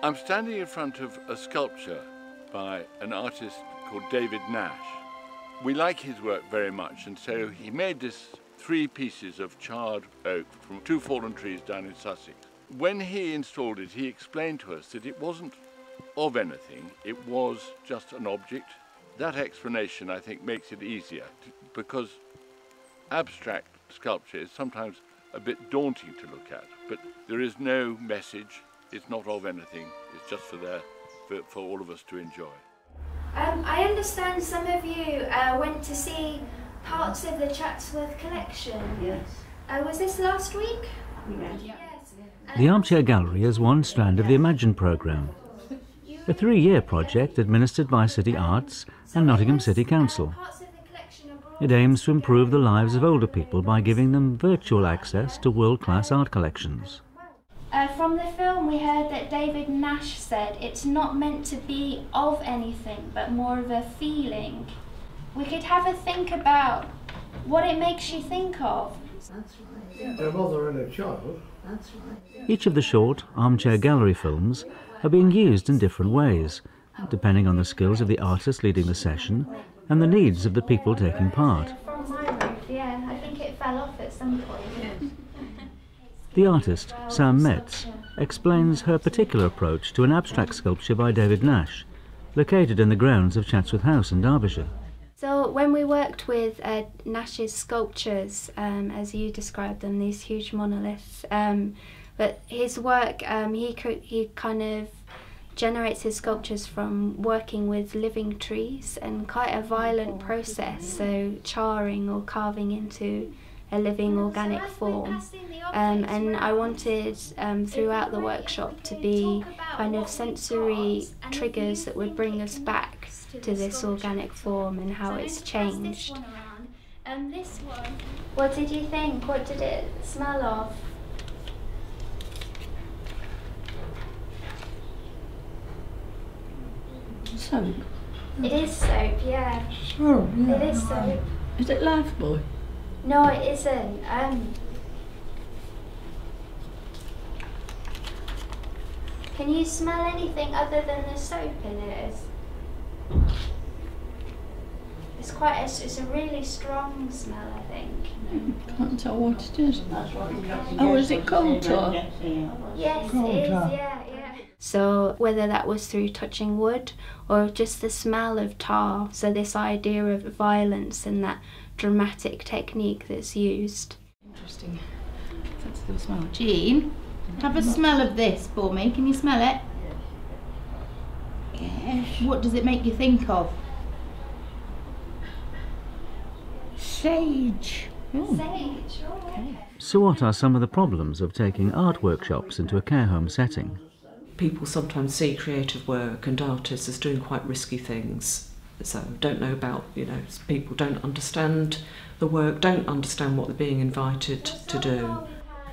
I'm standing in front of a sculpture by an artist called David Nash. We like his work very much, and so he made this three pieces of charred oak from two fallen trees down in Sussex. When he installed it, he explained to us that it wasn't of anything, it was just an object. That explanation, I think, makes it easier to, because abstract sculpture is sometimes a bit daunting to look at, but there is no message, it's not of anything, it's just for, there, for, for all of us to enjoy. Um, I understand some of you uh, went to see parts of the Chatsworth collection. Yes. Uh, was this last week? Yes. Yes. The Armchair Gallery is one strand of the Imagine programme, a three-year project administered by City Arts and Nottingham City Council. Parts of the collection It aims to improve the lives of older people by giving them virtual access to world-class art collections. Uh, from the film, we heard that David Nash said it's not meant to be of anything, but more of a feeling. We could have a think about what it makes you think of. That's right. A mother and a child. That's right. Each of the short Armchair Gallery films are being used in different ways, depending on the skills of the artist leading the session and the needs of the people taking part. From my roof, yeah. I think it fell off at some point. The artist, Sam Metz, explains her particular approach to an abstract sculpture by David Nash, located in the grounds of Chatsworth House in Derbyshire. So when we worked with uh, Nash's sculptures, um, as you described them, these huge monoliths, um, but his work, um, he he kind of generates his sculptures from working with living trees and quite a violent process, so charring or carving into a living organic form. Um, and I wanted um, throughout the workshop to be kind of sensory triggers that would bring us back to this organic form and how it's changed. And this one, what did you think? What did it smell of? Soap. It is soap, yeah. Oh, It is soap. Is it Lifebuoy? No, it isn't. Um, can you smell anything other than the soap in it? It's quite. A, it's a really strong smell, I think. Can't tell what it is. Oh, is it coal tar? Yes, Coal it is. tar. Yeah, yeah. So whether that was through touching wood or just the smell of tar, so this idea of violence and that dramatic technique that's used. Interesting. That's the smell. Jean, have a smell of this for me. Can you smell it? Yes. What does it make you think of? Sage. Hmm. Sage. Oh, So what are some of the problems of taking art workshops into a care home setting? people sometimes see creative work and artists as doing quite risky things. So don't know about, you know, people don't understand the work, don't understand what they're being invited to do,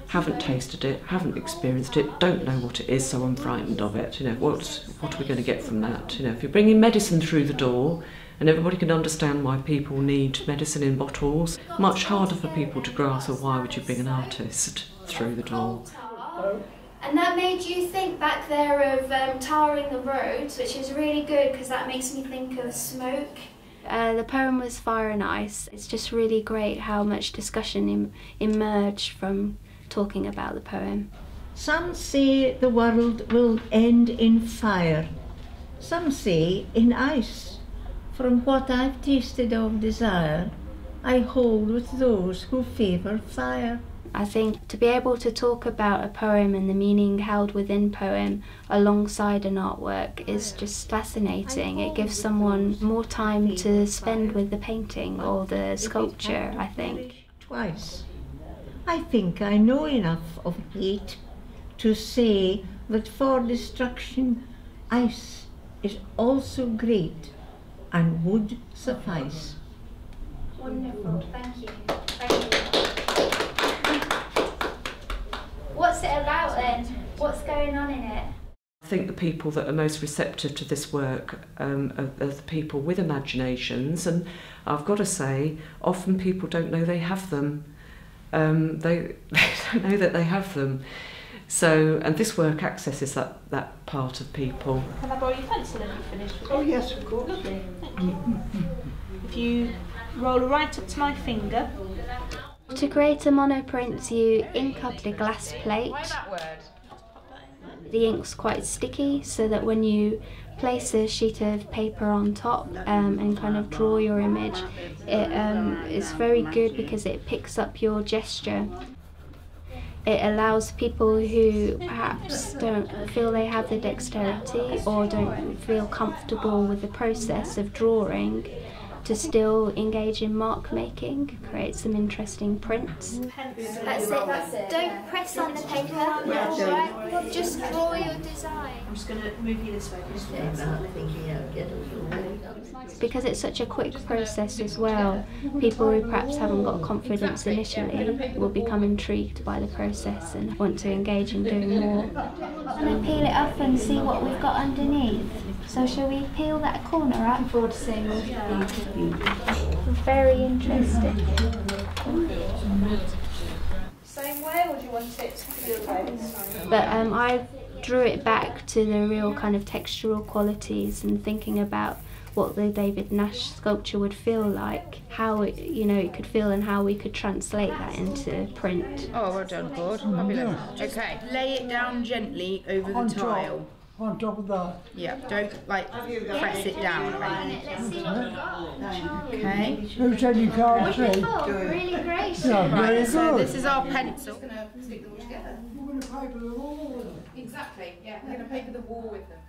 haven't tasted it, haven't experienced it, don't know what it is, so I'm frightened of it. You know, what what are we going to get from that? You know, if you're bringing medicine through the door and everybody can understand why people need medicine in bottles, much harder for people to grasp of why would you bring an artist through the door. And that made you think back there of um, tarring the roads, which is really good because that makes me think of smoke. Uh, the poem was Fire and Ice. It's just really great how much discussion em- emerged from talking about the poem. Some say the world will end in fire. Some say in ice. From what I've tasted of desire, I hold with those who favour fire. I think to be able to talk about a poem and the meaning held within poem alongside an artwork is just fascinating. It gives someone more time to spend with the painting or the sculpture, I think. Twice. I think I know enough of hate to say that for destruction, ice is also great and would suffice. Wonderful, thank you. Thank you. What's it about then? What's going on in it? I think the people that are most receptive to this work um, are, are the people with imaginations, and I've got to say, often people don't know they have them. Um, they, they don't know that they have them. So, and this work accesses that, that part of people. Can I borrow your pencil if you finished? Oh, yes, of course. Lovely, thank you. If you roll right up to my finger, To create a monoprint, you ink up the glass plate. The ink's quite sticky, so that when you place a sheet of paper on top um, and kind of draw your image, it um, is very good because it picks up your gesture. It allows people who perhaps don't feel they have the dexterity or don't feel comfortable with the process of drawing to still engage in mark making, create some interesting prints. That's it. Don't press on the paper. Right? Just draw your design. I'm just going to move you this way. Because it's such a quick process as well, people who perhaps haven't got confidence initially will become intrigued by the process and want to engage in doing more. We peel it off and see what we've got underneath. So shall we peel that corner up? Looking forward to seeing Very interesting. Same way, or do you want it the other way? But um, I drew it back to the real kind of textural qualities and thinking about what the David Nash sculpture would feel like, how it, you know, it could feel and how we could translate that into print. Oh, well done, Claude. Fabulous. Okay, lay it down gently over the On top. tile. On top of that. Yeah, don't like press it down or anything. Okay. Who said you can't see? Really great. Yeah, very Right, so good. this is our pencil. Exactly, yeah. We're going to paper the wall with them.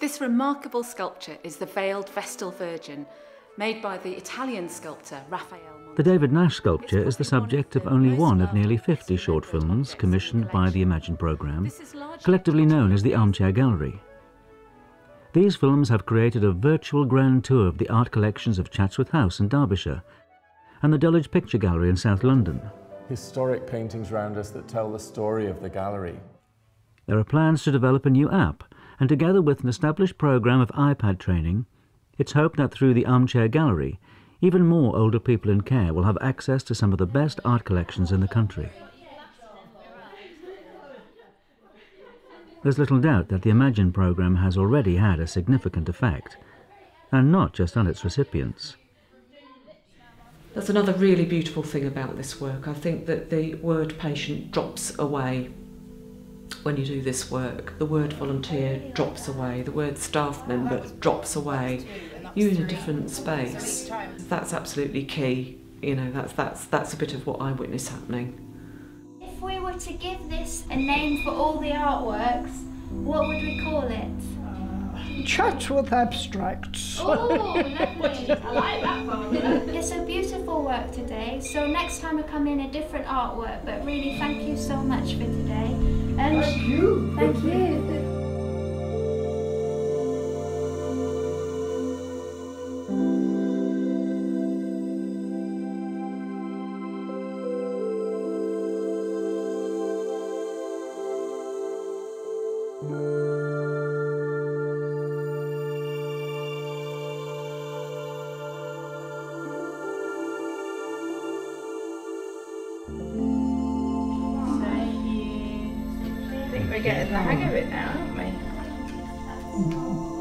This remarkable sculpture is the Veiled Vestal Virgin, made by the Italian sculptor Raphael. The David Nash sculpture is the subject of only one of nearly 50 short films commissioned by the Imagine programme, collectively known as the Armchair Gallery. These films have created a virtual grand tour of the art collections of Chatsworth House in Derbyshire and the Dulwich Picture Gallery in South London. Historic paintings round us that tell the story of the gallery. There are plans to develop a new app, and together with an established programme of iPad training, it's hoped that through the Armchair Gallery, even more older people in care will have access to some of the best art collections in the country. There's little doubt that the Imagine programme has already had a significant effect, and not just on its recipients. That's another really beautiful thing about this work. I think that the word patient drops away when you do this work. The word volunteer drops away. The word staff member drops away. You're in a different space. That's absolutely key. You know, that's that's that's a bit of what I witness happening. If we were to give this a name for all the artworks, what would we call it? Uh, Chatsworth Abstracts. Oh, lovely. I like that one. It's a beautiful work today. So next time we come in a different artwork. But really, thank you so much for today. And Thank you. Thank you. We're getting the hang of it now, aren't we?